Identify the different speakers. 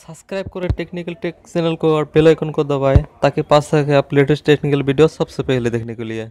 Speaker 1: subscribe करें technical tech channel को और बेल आइकन को दबाएँ ताकि पास सके आप लेटेस्ट टेक्निकल वीडियो सबसे पहले देखने के लिए